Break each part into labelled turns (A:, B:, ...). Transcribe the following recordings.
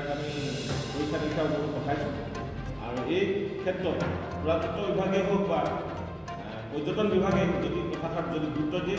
A: ইয়াক আমি পৰীক্ষা নিৰীক্ষা কৰি পঠাইছোঁ। আৰু এই ক্ষেত্ৰত পুৰাতত্ব বিভাগেই হওক বা পৰ্যটন বিভাগে যদি কথাষাৰ যদি গুৰুত্ব দিয়ে।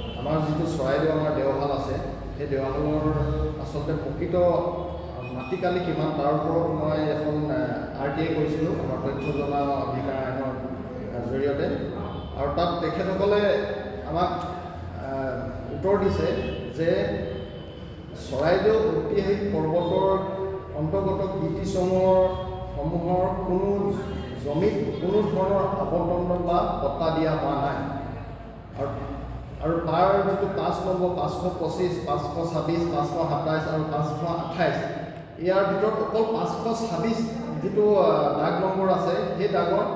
A: আমাৰ
B: যিটো চৰাইদেউ আমাৰ দেওশাল আছে সেই দেওশালৰ আচলতে প্ৰকৃত মাটিকালি কিমান তাৰ ওপৰত মই এখন আৰ টি আই কৰিছিলোঁ আমাৰ তথ্য জনা অধিকাৰ আইনৰ জৰিয়তে। আৰু তাত তেখেতসকলে আমাক উত্তৰ দিছে যে চৰাইদেউ ঐতিহাসিক পৰ্বতৰ অন্তৰ্গত কীৰ্তিসমূহৰ সমূহৰ কোনো জমিত কোনো ধৰণৰ আৱণ্টন বা পট্টা দিয়া হোৱা নাই। আৰু আৰু তাৰ যিটো পাঁচ নম্বৰ পাঁচশ পঁচিছ পাঁচশ ছাব্বিছ পাঁচশ সাতাইছ আৰু পাঁচশ আঠাইছ ইয়াৰ ভিতৰত অকল পাঁচশ ছাব্বিছ যিটো দাগ নম্বৰ আছে সেই দাগত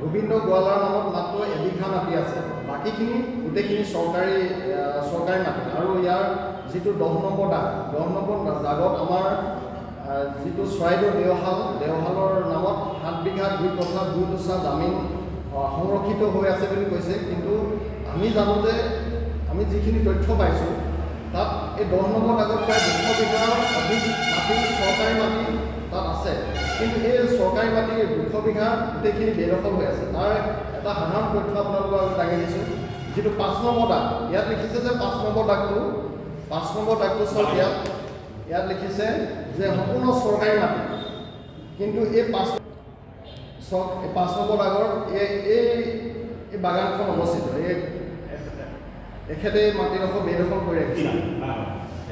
B: গোবিন্দ গোৱালাৰ নামত মাত্ৰ এবিঘা মাটি আছে। বাকীখিনি গোটেইখিনি চৰকাৰী চৰকাৰী মাটি। আৰু ইয়াৰ যিটো দহ নম্বৰ দাগ দহ নম্বৰ দাগত আমাৰ যিটো চৰাইদেউ দেওশাল দেওশালৰ নামত সাত বিঘা দুই কথা দুই লোচা জামিন সংৰক্ষিত হৈ আছে বুলি কৈছে। কিন্তু আমি জানো যে আমি যিখিনি তথ্য পাইছোঁ তাত এই দহ নম্বৰ প্ৰায় দুশ বিঘাৰ অধিক মাটি চৰকাৰী মাটি তাত আছে। কিন্তু এই চৰকাৰী মাটি দুশ বিঘা গোটেইখিনি বেদখল হৈ আছে। তাৰ এটা সাধাৰণ তথ্য আপোনালোকৰ আগত দাঙি দিছোঁ। যিটো পাঁচ নম্বৰ দাগ ইয়াত লিখিছে যে পাঁচ নম্বৰ দাগটো পাঁচ নম্বৰ দাগটো চাওক ইয়াত। ইয়াত লিখিছে যে সম্পূৰ্ণ চৰকাৰী মাটি। কিন্তু এই পাঁচ চাওক এই পাঁচ নম্বৰ দাগৰ এই এই বাগানখন অৱস্থিত। এখেতে মাটিডোখৰ বেদখল কৰি ৰাখিছে।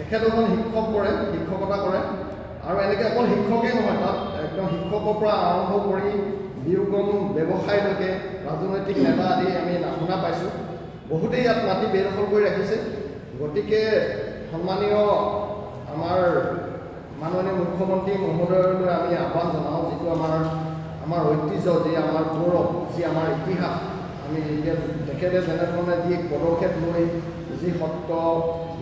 B: এখেত এজন শিক্ষক কৰে শিক্ষকতা কৰে আৰু এনেকৈ অকল শিক্ষকেই নহয় তাত একদম শিক্ষকৰ পৰা আৰম্ভ কৰি বিয়োগম ব্যৱসায়লৈকে ৰাজনৈতিক নেতা আদি আমি শুনা পাইছোঁ। বহুতেই ইয়াত মাটি বেদখল কৰি ৰাখিছে। গতিকে সন্মানীয় আমাৰ মাননীয় মুখ্যমন্ত্ৰী মহোদয়লৈ আমি আহ্বান জনাওঁ যিটো আমাৰ আমাৰ ঐতিহ্য যি আমাৰ গৌৰৱ যি আমাৰ ইতিহাস। আমি এতিয়া তেখেতে যেনেধৰণে যি পদক্ষেপ লৈ যি সত্ৰ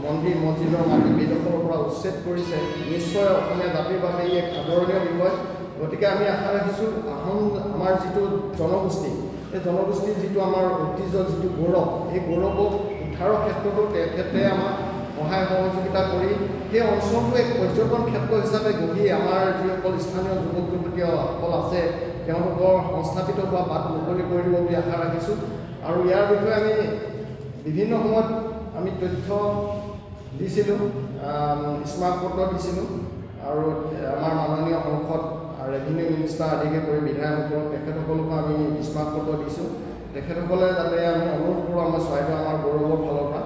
B: মন্দিৰ মছজিদৰ মাটি বেদখলৰ পৰা উচ্ছেদ কৰিছে নিশ্চয় অসমীয়া জাতিৰ বাবে ই এক আদৰণীয় বিষয়। গতিকে আমি আশা ৰাখিছোঁ আহোম আমাৰ যিটো জনগোষ্ঠী এই জনগোষ্ঠীৰ যিটো আমাৰ ঐতিহ্য যিটো গৌৰৱ এই গৌৰৱক উদ্ধাৰৰ ক্ষেত্ৰতো তেখেতে আমাক সহায় সহযোগিতা কৰি সেই অঞ্চলটো এক পৰ্যটন ক্ষেত্ৰ হিচাপে গঢ়ি আমাৰ যিসকল স্থানীয় যুৱক যুৱতীসকল আছে তেওঁলোকৰ সংস্থাপিত হোৱা বাট মুকলি কৰি দিব বুলি আশা ৰাখিছোঁ। আৰু ইয়াৰ বিষয়ে আমি বিভিন্ন সময়ত আমি তথ্য দিছিলোঁ স্মাৰক পত্ৰ দিছিলোঁ আৰু আমাৰ মাননীয় সংসদ ৰেভিনিউ মিনিষ্টাৰ আদিকে কৰি বিধায়কসকলক তেখেতসকলকো আমি স্মাৰক পত্ৰ দিছোঁ। তেখেতসকলে যাতে আমি অনুৰোধ কৰোঁ আমাৰ চৰাইদেউ আমাৰ গৌৰৱৰ ফালৰ পৰা।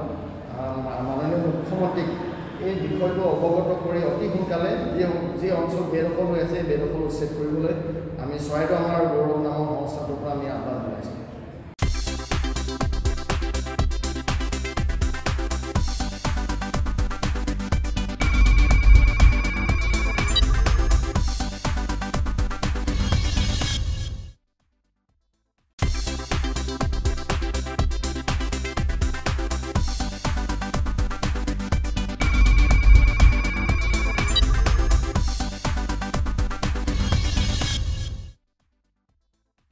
B: মাননীয় মুখ্যমন্ত্ৰীক এই বিষয়টো অৱগত কৰি অতি সোনকালে যি যি অঞ্চল বেদখল হৈ আছে এই বেদখল উচ্ছেদ কৰিবলৈ আমি চৰাইদেউ আমাৰ গৌৰৱ নামৰ সংস্থাটোৰ পৰা আমি আহ্বান জনাইছোঁ।